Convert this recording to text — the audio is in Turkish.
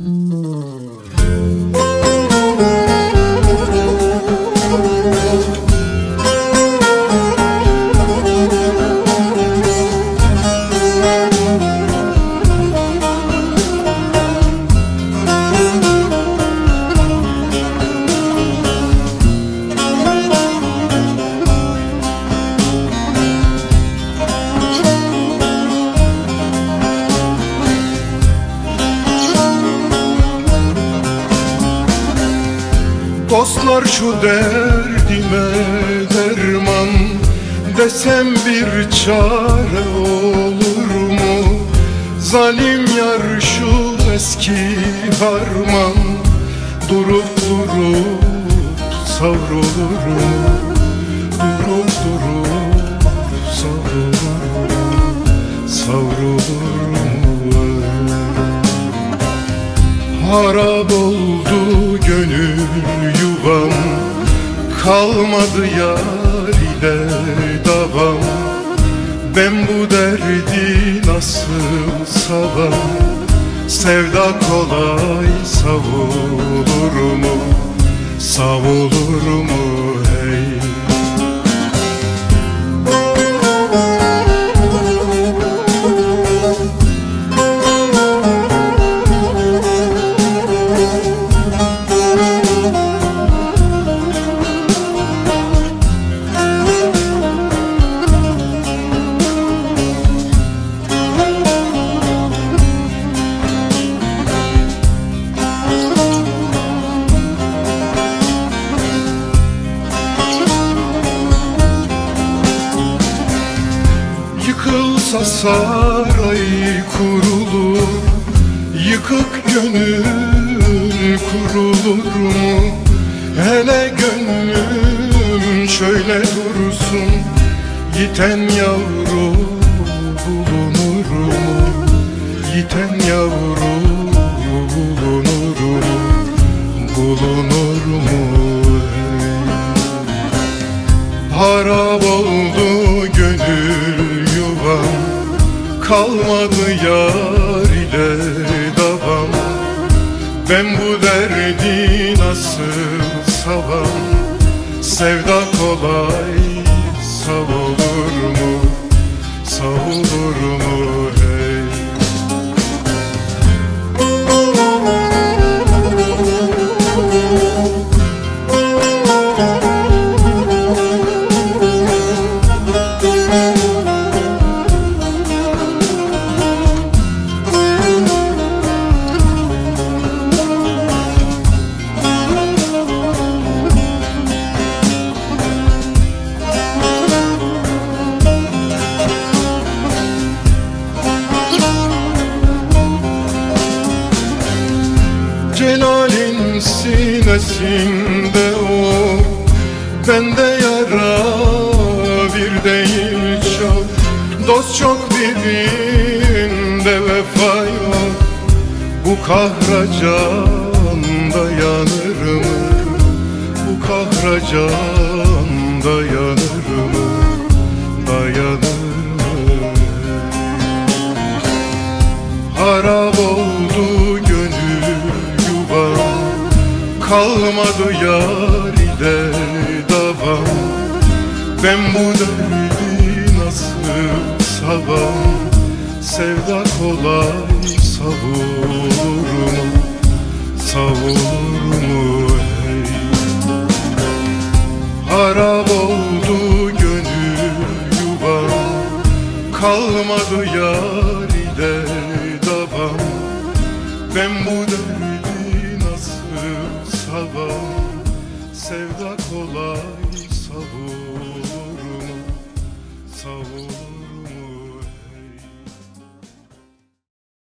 Mm-hmm. Dostlar şu derdime derman Desem bir çare olur mu? Zalim yar şu eski harman Durup durup savrulur mu? Durup durup savrulur mu? Savrulur mu? Harap oldu gönül Kalmadı yar ile davam. Ben bu derdi nasıl savam Sevda kolay savulur mu Savulur mu saray kurulur Yıkık gönül kurulur mu? Hele gönlüm şöyle dursun Yiten yavru bulunur mu? Yiten yavru bulunur mu? Bulunur mu? Harap oldu Kalmadı yar ile davam. Ben bu derdi nasıl savam Sevda kolay savulur mu sinesinde o. Bende yara bir değil çok Dost çok birinde vefa yok. Bu kahra can dayanır mı? Bu kahra can Kalmadı yar ile davam. Ben bu derdi nasıl savam? Sevda kolay savurur mu Savurur mu hey. Harap oldu gönül yuvam Kalmadı yar ile davam. Ben bu kolay savurma savurma.